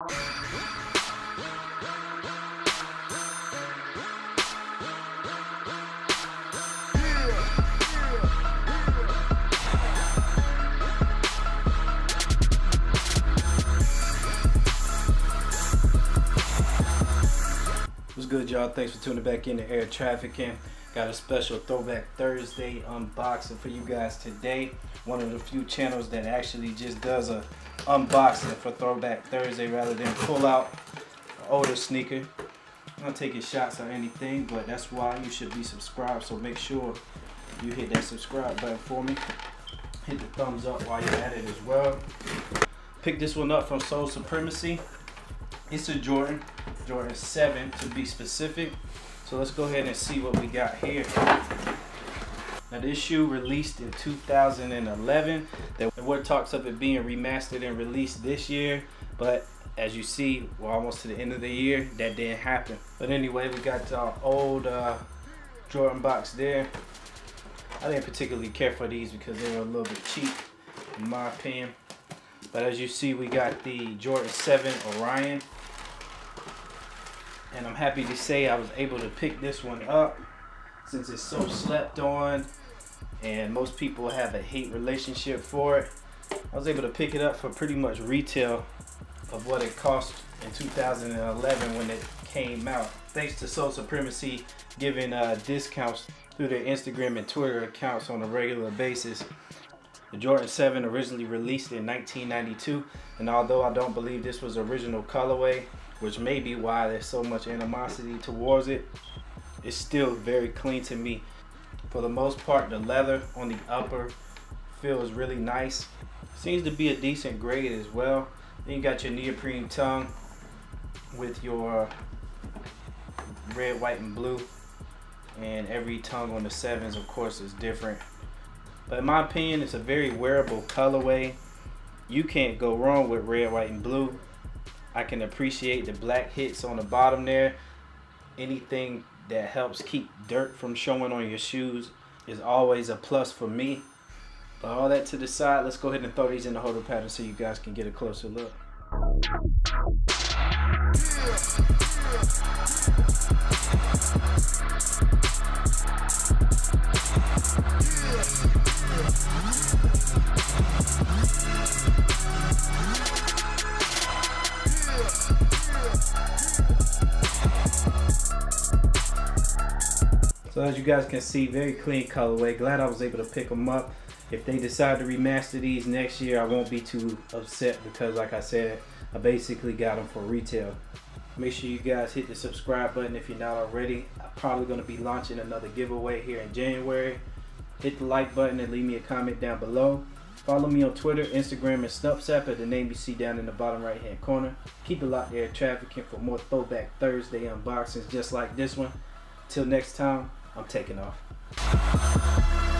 What's good, y'all? Thanks for tuning back in to Air Trafficking. Got a special Throwback Thursday unboxing for you guys today. One of the few channels that actually just does a unboxing for Throwback Thursday rather than pull out an older sneaker. I'm not taking shots or anything, but that's why you should be subscribed. So make sure you hit that subscribe button for me. Hit the thumbs up while you're at it as well. Pick this one up from Sole Supremacy. It's a Jordan, Jordan 7 to be specific. So let's go ahead and see what we got here. Now this shoe released in 2011. There were talks of it being remastered and released this year, but as you see, we're almost to the end of the year. That didn't happen. But anyway, we got our old uh, Jordan box there. I didn't particularly care for these because they were a little bit cheap, in my opinion. But as you see, we got the Jordan 7 Orion and I'm happy to say I was able to pick this one up since it's so slept on and most people have a hate relationship for it. I was able to pick it up for pretty much retail of what it cost in 2011 when it came out. Thanks to Sole Supremacy giving uh, discounts through their Instagram and Twitter accounts on a regular basis. The Jordan 7 originally released in 1992 and although I don't believe this was original colorway, which may be why there's so much animosity towards it. It's still very clean to me. For the most part, the leather on the upper feels really nice. Seems to be a decent grade as well. Then you got your neoprene tongue with your red, white, and blue. And every tongue on the sevens, of course, is different. But in my opinion, it's a very wearable colorway. You can't go wrong with red, white, and blue. I can appreciate the black hits on the bottom there. Anything that helps keep dirt from showing on your shoes is always a plus for me. But all that to the side, let's go ahead and throw these in the holder pattern so you guys can get a closer look. So as you guys can see, very clean colorway. Glad I was able to pick them up. If they decide to remaster these next year, I won't be too upset because like I said, I basically got them for retail. Make sure you guys hit the subscribe button if you're not already. I'm probably going to be launching another giveaway here in January. Hit the like button and leave me a comment down below. Follow me on Twitter, Instagram, and Snapchat at the name you see down in the bottom right hand corner. Keep it locked there, trafficking for more Throwback Thursday unboxings just like this one. Till next time, I'm taking off.